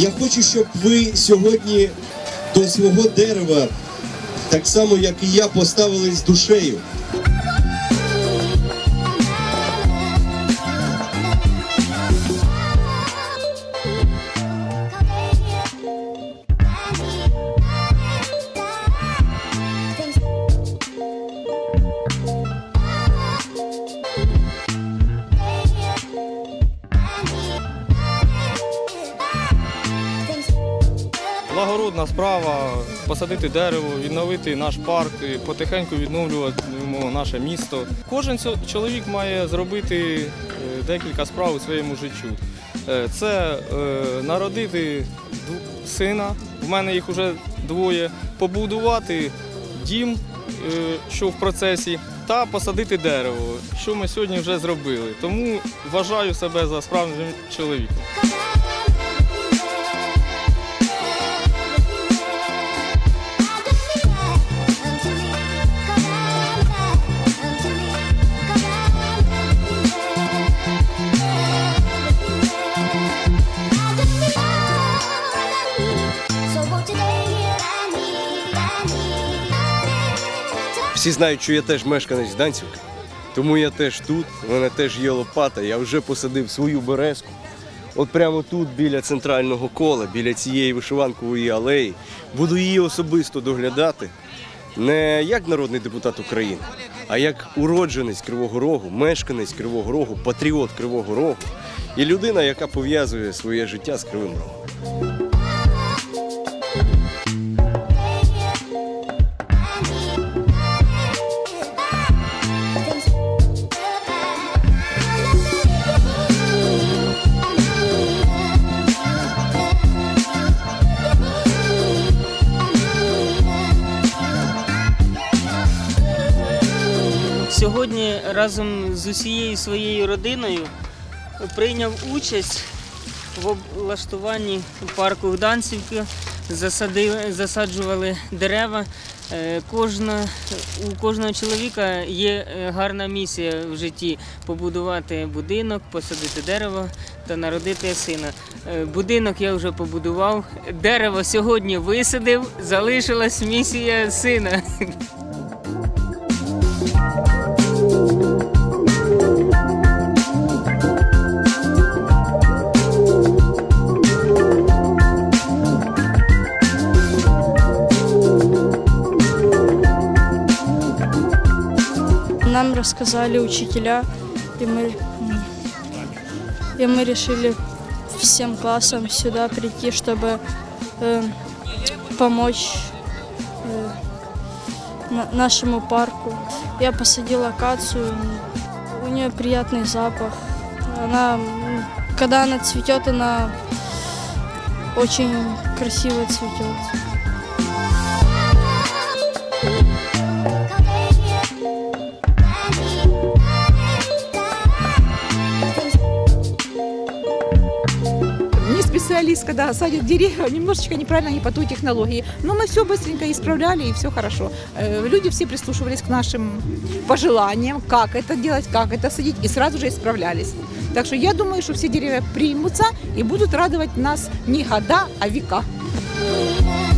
Я хочу, щоб ви сьогодні до свого дерева, так само як і я, поставились душею. Благородна справа посадити дерево, відновити наш парк, потихеньку відновлюємо наше місто. Кожен чоловік має зробити е, декілька справ у своєму життю. Е, Це е, народити сина, в мене їх вже двоє, побудувати дім, що в процесі, та посадити дерево, що ми сьогодні вже зробили. Тому вважаю себе за справжнім чоловіком. Всі знають, що я теж мешканець Данцівки, тому я теж тут, в мене теж є лопата, я вже посадив свою березку. От прямо тут, біля центрального кола, біля цієї вишиванкової алеї, буду її особисто доглядати не як народний депутат України, а як уродженець Кривого Рогу, мешканець Кривого Рогу, патріот Кривого Рогу і людина, яка пов'язує своє життя з Кривим Рогом. Сьогодні разом з усією своєю родиною прийняв участь в облаштуванні парку Гданцівки, засаджували дерева. Е, Кожна, у кожного чоловіка є е, гарна місія в житті побудувати будинок, посадити дерево та народити сина. Е, Будинок я вже побудував, дерево сьогодні висадив, залишилась місія сина. Нам рассказали учителя, и мы, и мы решили всем классам сюда прийти, чтобы э, помочь э, на- нашему парку. Я посадила акацию, у нее приятный запах. Она, когда она цветет, она очень красиво цветет. не специалист, когда садит деревья, немножечко неправильно, не по той технологии. Но мы все быстренько исправляли, и все хорошо. Э, Люди все прислушивались к нашим пожеланиям, как это делать, как это садить, и сразу же исправлялись. Так что я думаю, что все деревья примутся и будут радовать нас не года, а века. Thank